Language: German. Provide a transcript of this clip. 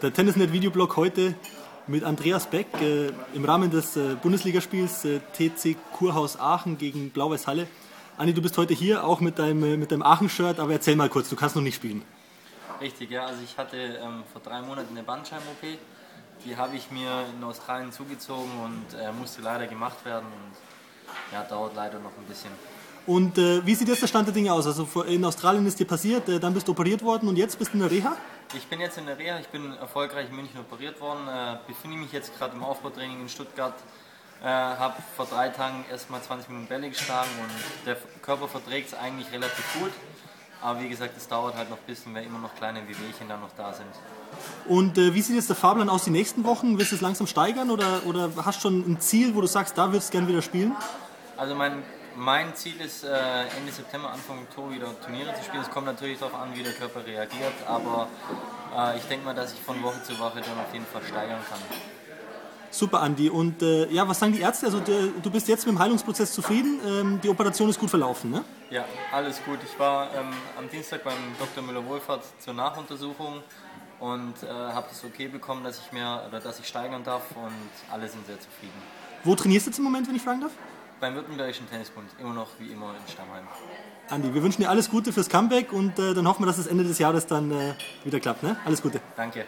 Der Tennisnet Videoblog heute mit Andreas Beck äh, im Rahmen des äh, Bundesligaspiels äh, TC Kurhaus Aachen gegen Blau-Weiß Halle. Andi, du bist heute hier auch mit deinem, äh, mit deinem Aachen-Shirt, aber erzähl mal kurz, du kannst noch nicht spielen. Richtig, ja. Also ich hatte ähm, vor drei Monaten eine Bandscheiben-OP. Die habe ich mir in Australien zugezogen und äh, musste leider gemacht werden. Und ja, dauert leider noch ein bisschen. Und äh, wie sieht jetzt der Stand der Dinge aus? Also in Australien ist dir passiert, dann bist du operiert worden und jetzt bist du in der Reha? Ich bin jetzt in der Reha, ich bin erfolgreich in München operiert worden, äh, befinde mich jetzt gerade im Aufbautraining in Stuttgart, äh, habe vor drei Tagen erstmal 20 Minuten Bälle geschlagen und der Körper verträgt es eigentlich relativ gut. Aber wie gesagt, es dauert halt noch ein bisschen, weil immer noch kleine Wehwehchen da noch da sind. Und äh, wie sieht jetzt der Fahrplan aus die nächsten Wochen? Willst du es langsam steigern oder, oder hast du schon ein Ziel, wo du sagst, da würdest du gerne wieder spielen? Also mein mein Ziel ist, äh, Ende September, Anfang Oktober wieder Turniere zu spielen. Es kommt natürlich darauf an, wie der Körper reagiert, aber äh, ich denke mal, dass ich von Woche zu Woche dann auf jeden Fall steigern kann. Super, Andi. Und äh, ja, was sagen die Ärzte? Also du, du bist jetzt mit dem Heilungsprozess zufrieden. Ähm, die Operation ist gut verlaufen, ne? Ja, alles gut. Ich war ähm, am Dienstag beim Dr. Müller-Wohlfahrt zur Nachuntersuchung und äh, habe das okay bekommen, dass ich mehr oder dass ich steigern darf und alle sind sehr zufrieden. Wo trainierst du jetzt im Moment, wenn ich fragen darf? Beim Württembergischen Tennisbund, immer noch wie immer in Stammheim. Andi, wir wünschen dir alles Gute fürs Comeback und äh, dann hoffen wir, dass es Ende des Jahres dann äh, wieder klappt. Ne? Alles Gute. Danke.